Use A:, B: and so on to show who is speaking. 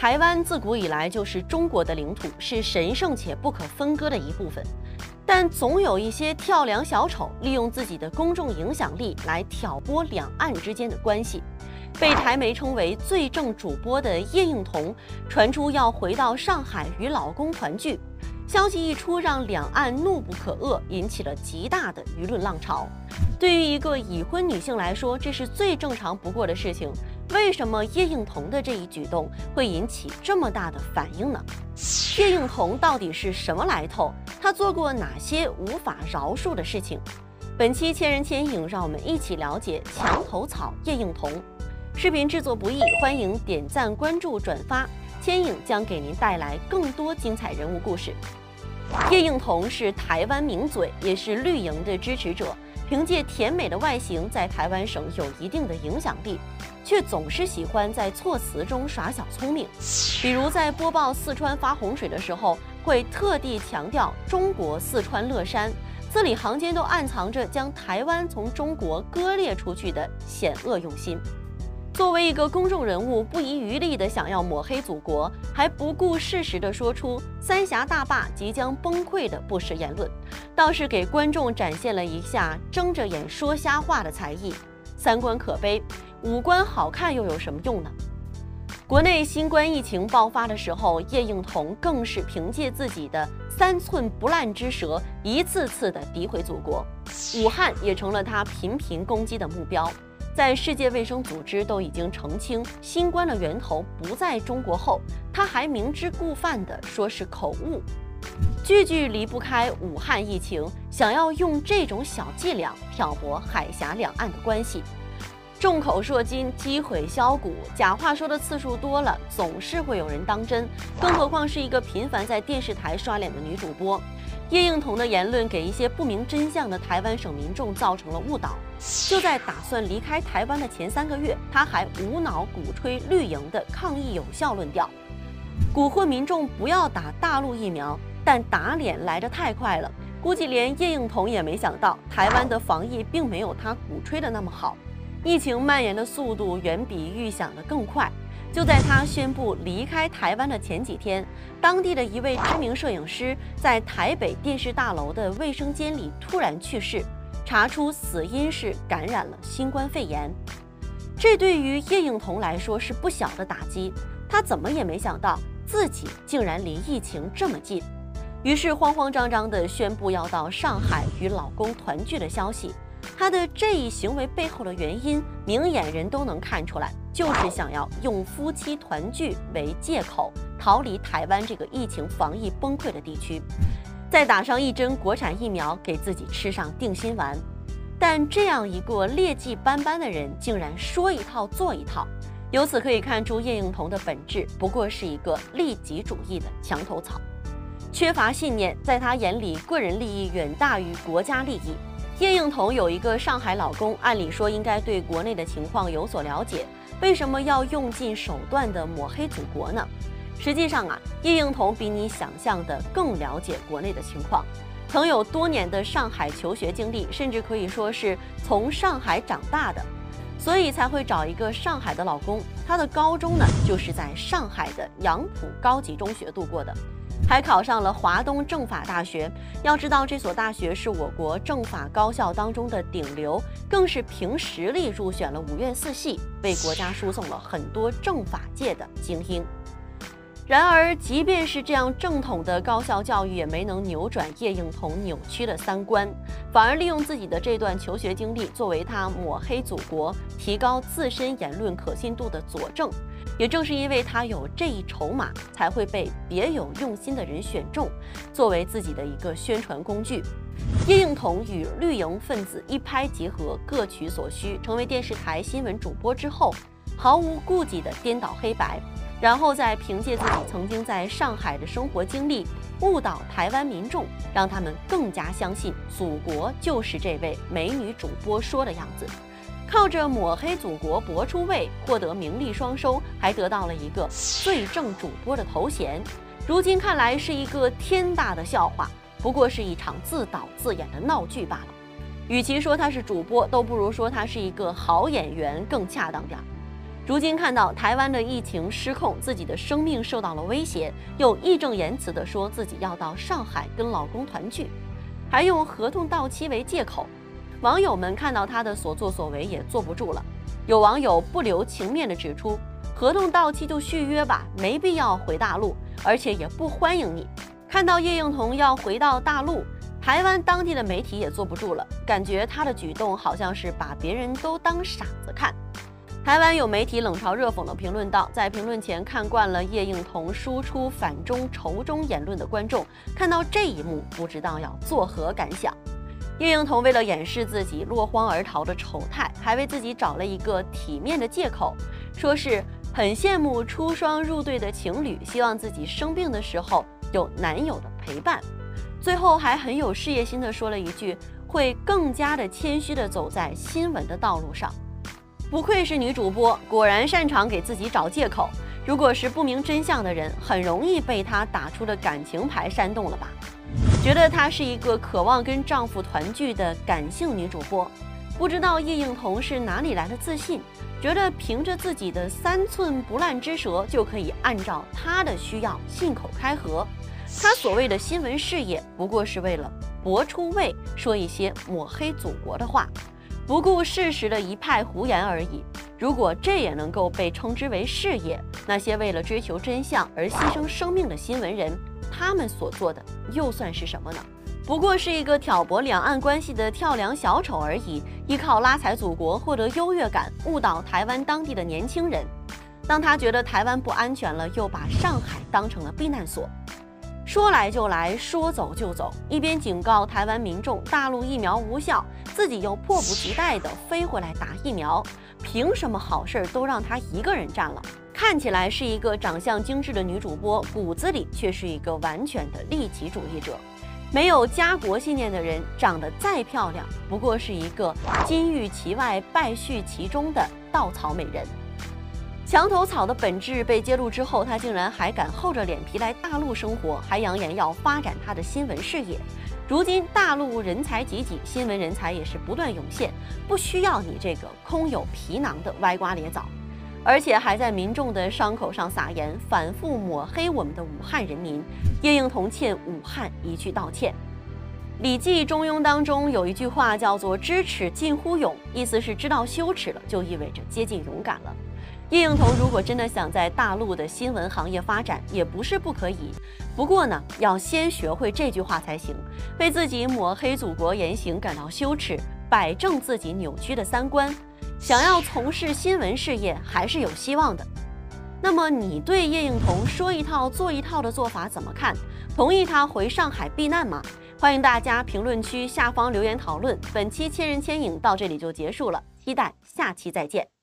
A: 台湾自古以来就是中国的领土，是神圣且不可分割的一部分。但总有一些跳梁小丑，利用自己的公众影响力来挑拨两岸之间的关系。被台媒称为“最正主播”的叶应彤，传出要回到上海与老公团聚。消息一出，让两岸怒不可遏，引起了极大的舆论浪潮。对于一个已婚女性来说，这是最正常不过的事情。为什么叶应彤的这一举动会引起这么大的反应呢？叶应彤到底是什么来头？他做过哪些无法饶恕的事情？本期千人千影，让我们一起了解墙头草叶应彤。视频制作不易，欢迎点赞、关注、转发。千影将给您带来更多精彩人物故事。叶应彤是台湾名嘴，也是绿营的支持者。凭借甜美的外形，在台湾省有一定的影响力，却总是喜欢在措辞中耍小聪明。比如在播报四川发洪水的时候，会特地强调“中国四川乐山”，字里行间都暗藏着将台湾从中国割裂出去的险恶用心。作为一个公众人物，不遗余力地想要抹黑祖国，还不顾事实地说出三峡大坝即将崩溃的不实言论，倒是给观众展现了一下睁着眼说瞎话的才艺，三观可悲。五官好看又有什么用呢？国内新冠疫情爆发的时候，叶应彤更是凭借自己的三寸不烂之舌，一次次的诋毁祖国，武汉也成了他频频攻击的目标。在世界卫生组织都已经澄清新冠的源头不在中国后，他还明知故犯的说是口误，句句离不开武汉疫情，想要用这种小伎俩挑拨海峡两岸的关系，众口铄金，积毁销骨，假话说的次数多了，总是会有人当真，更何况是一个频繁在电视台刷脸的女主播。叶应彤的言论给一些不明真相的台湾省民众造成了误导。就在打算离开台湾的前三个月，他还无脑鼓吹绿营的抗疫有效论调，蛊惑民众不要打大陆疫苗。但打脸来得太快了，估计连叶应彤也没想到，台湾的防疫并没有他鼓吹的那么好，疫情蔓延的速度远比预想的更快。就在他宣布离开台湾的前几天，当地的一位知名摄影师在台北电视大楼的卫生间里突然去世，查出死因是感染了新冠肺炎。这对于叶颖彤来说是不小的打击，他怎么也没想到自己竟然离疫情这么近，于是慌慌张张地宣布要到上海与老公团聚的消息。他的这一行为背后的原因，明眼人都能看出来。就是想要用夫妻团聚为借口逃离台湾这个疫情防疫崩溃的地区，再打上一针国产疫苗给自己吃上定心丸。但这样一个劣迹斑斑的人，竟然说一套做一套。由此可以看出，叶应彤的本质不过是一个利己主义的墙头草，缺乏信念，在他眼里，个人利益远大于国家利益。叶应彤有一个上海老公，按理说应该对国内的情况有所了解。为什么要用尽手段的抹黑祖国呢？实际上啊，叶应彤比你想象的更了解国内的情况，曾有多年的上海求学经历，甚至可以说是从上海长大的，所以才会找一个上海的老公。她的高中呢，就是在上海的杨浦高级中学度过的。还考上了华东政法大学。要知道，这所大学是我国政法高校当中的顶流，更是凭实力入选了五院四系，为国家输送了很多政法界的精英。然而，即便是这样正统的高校教育，也没能扭转叶应彤扭曲的三观，反而利用自己的这段求学经历，作为他抹黑祖国、提高自身言论可信度的佐证。也正是因为他有这一筹码，才会被别有用心的人选中，作为自己的一个宣传工具。叶应彤与绿营分子一拍即合，各取所需，成为电视台新闻主播之后，毫无顾忌地颠倒黑白，然后再凭借自己曾经在上海的生活经历，误导台湾民众，让他们更加相信祖国就是这位美女主播说的样子。靠着抹黑祖国博出位，获得名利双收，还得到了一个最正主播的头衔。如今看来是一个天大的笑话，不过是一场自导自演的闹剧罢了。与其说他是主播，都不如说他是一个好演员更恰当点儿。如今看到台湾的疫情失控，自己的生命受到了威胁，又义正言辞地说自己要到上海跟老公团聚，还用合同到期为借口。网友们看到他的所作所为也坐不住了，有网友不留情面地指出，合同到期就续约吧，没必要回大陆，而且也不欢迎你。看到叶映彤要回到大陆，台湾当地的媒体也坐不住了，感觉他的举动好像是把别人都当傻子看。台湾有媒体冷嘲热讽地评论道，在评论前看惯了叶映彤输出反中仇中言论的观众，看到这一幕，不知道要作何感想。叶映彤为了掩饰自己落荒而逃的丑态，还为自己找了一个体面的借口，说是很羡慕出双入对的情侣，希望自己生病的时候有男友的陪伴。最后还很有事业心的说了一句，会更加的谦虚的走在新闻的道路上。不愧是女主播，果然擅长给自己找借口。如果是不明真相的人，很容易被她打出的感情牌煽动了吧？觉得她是一个渴望跟丈夫团聚的感性女主播，不知道叶映彤是哪里来的自信，觉得凭着自己的三寸不烂之舌就可以按照她的需要信口开河。她所谓的新闻事业，不过是为了博出位，说一些抹黑祖国的话，不顾事实的一派胡言而已。如果这也能够被称之为事业，那些为了追求真相而牺牲生命的新闻人。他们所做的又算是什么呢？不过是一个挑拨两岸关系的跳梁小丑而已，依靠拉踩祖国获得优越感，误导台湾当地的年轻人。当他觉得台湾不安全了，又把上海当成了避难所，说来就来，说走就走，一边警告台湾民众大陆疫苗无效，自己又迫不及待地飞回来打疫苗，凭什么好事都让他一个人占了？看起来是一个长相精致的女主播，骨子里却是一个完全的利己主义者。没有家国信念的人，长得再漂亮，不过是一个金玉其外，败絮其中的稻草美人。墙头草的本质被揭露之后，他竟然还敢厚着脸皮来大陆生活，还扬言要发展他的新闻事业。如今大陆人才济济，新闻人才也是不断涌现，不需要你这个空有皮囊的歪瓜裂枣。而且还在民众的伤口上撒盐，反复抹黑我们的武汉人民。叶映彤欠武汉一句道歉。《礼记·中庸》当中有一句话叫做“知耻近乎勇”，意思是知道羞耻了，就意味着接近勇敢了。叶应彤如果真的想在大陆的新闻行业发展，也不是不可以。不过呢，要先学会这句话才行。为自己抹黑祖国言行感到羞耻，摆正自己扭曲的三观。想要从事新闻事业还是有希望的。那么你对叶应彤说一套做一套的做法怎么看？同意他回上海避难吗？欢迎大家评论区下方留言讨论。本期千人千影到这里就结束了，期待下期再见。